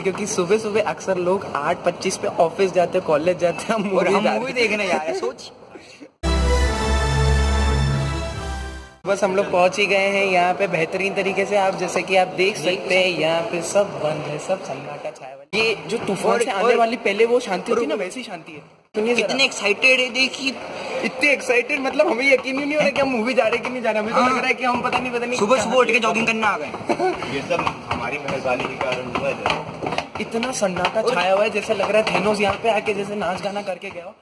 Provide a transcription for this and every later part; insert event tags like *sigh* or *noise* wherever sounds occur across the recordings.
क्योंकि सुबह सुबह अक्सर लोग आठ पच्चीस पे ऑफ़िस जाते हैं कॉलेज जाते हैं और हम मूवी देखने जा रहे हैं सोच। बस हम लोग पहुँच ही गए हैं यहाँ पे बेहतरीन तरीके से। आप जैसे कि आप देख सकते हैं यहाँ पे सब बंद है सब सन्नाटा छाया है। ये जो तूफ़ान से आने वाली पहले वो शांति होती है ना वैसी शांति है। कितने एक्साइटेड है देखिए। इतने एक्साइटेड मतलब हमें यकीन ही नहीं हो रहा कि हम मूवी जा रहे हैं कि नहीं जा रहे हमें तो। लग रहा है कि हम पता नहीं पता नहीं सुबह सुबह उठ के जॉगिंग करने आ गए। *laughs* ये सब हमारी मेहरबानी के कारण हुआ है। इतना सन्नाटा छाया हुआ है जैसे लग रहा है थेनोस यहाँ पे आके जैसे नाच गाना करके गया हो।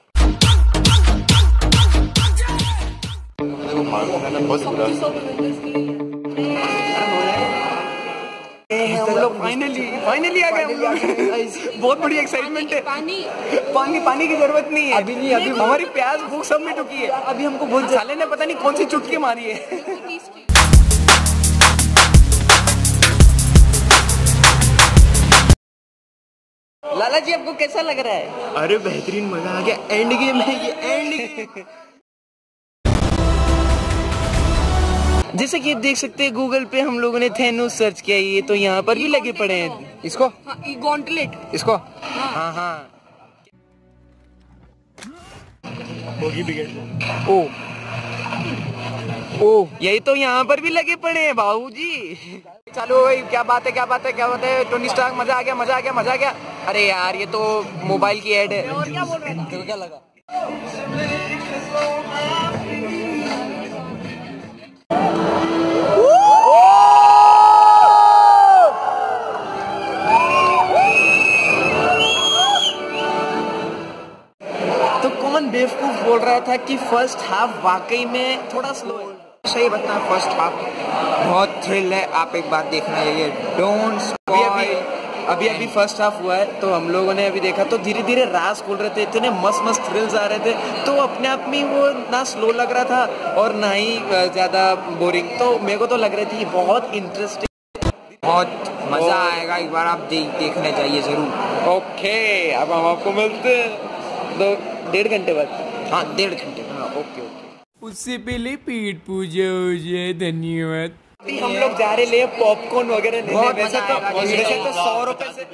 देखो है बहुत बुरा फाइनली फाइनली आ गए हम लोग। बहुत बड़ी एक्साइटमेंट है। पानी। पानी पानी की ज़रूरत नहीं है। अभी नहीं अभी हमारी प्याज भूख सब में टुकी है। अभी हमको बहुत साले ने पता नहीं कौन सी चुटकी मारी है। लाला जी आपको कैसा लग रहा है? अरे बेहतरीन मज़ा आ गया। एंड गेम है ये एंड गेम *laughs* जैसे कि देख सकते हैं गूगल पे हम लोगों ने थेनोस सर्च किया ये तो यहाँ पर भी लगे पड़े हैं। इसको? हाँ, गॉन्टलेट इसको? हाँ। हाँ होगी बिगड़ ओ। ओ यही तो यहाँ पर भी लगे पड़े हैं बाबू जी चलो भाई क्या बात है क्या बात है क्या बात है? टोनी स्टार्क मज़ा आ गया मज़ा आ गया मज़ा आ गया। अरे यार ये तो मोबाइल की एड है। और क्या बोल रहे क्या लगा? कौन बेवकूफ़ बोल रहा था कि फ़र्स्ट हाफ़ वाकई में थोड़ा स्लो है। सही बता फ़र्स्ट हाफ़ बहुत थ्रिल है। आप एक बात देखना चाहिए डोंट अभी अभी अभी फ़र्स्ट हाफ़ हुआ है तो हम लोगों ने अभी देखा तो धीरे धीरे राज खोल रहे थे इतने मस्त मस्त थ्रिल्स आ रहे थे तो अपने आप में वो ना स्लो लग रहा था और ना ही ज़्यादा बोरिंग तो मेरे को तो लग रही थी बहुत इंटरेस्टिंग बहुत मज़ा आएगा। एक बार आप देख देखने चाहिए ज़रूर। ओके अब हम आपको मिलते हैं। दो डेढ़ घंटे बाद। हाँ डेढ़ घंटे हाँ ओके ओके। उससे पहले पेट पूजा हो जाए धन्यवाद। हम लोग जा रहे ले पॉपकॉर्न वगैरह लेने। वैसे तो वैसे तो सौ रुपए से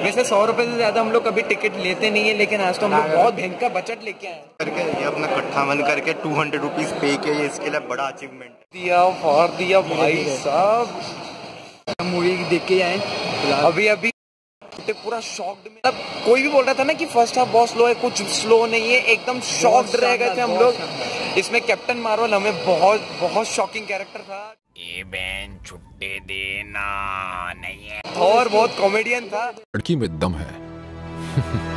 वैसे सौ रुपए से ज़्यादा हम लोग कभी टिकट लेते नहीं है लेकिन आज तो हम लोग बहुत भयंकर बजट लेके आए करके ये अपना कट्ठा मन करके टू हंड्रेड रुपीज़ पे किया ये इसके लिए बड़ा अचीवमेंट दिया फाड़ दिया भाई साहब। मूवी देख के आए। अभी अभी पूरा शॉक्ड में। मतलब कोई भी बोल रहा था ना कि फ़र्स्ट हाफ़ बहुत स्लो है कुछ स्लो नहीं है एकदम शॉक्ड रह गए थे हम लोग। इसमें कैप्टन मार्वल हमें बहुत बहुत शॉकिंग कैरेक्टर था। ये बहन छुट्टे देना नहीं है। और बहुत कॉमेडियन था। लड़की में दम है। *laughs*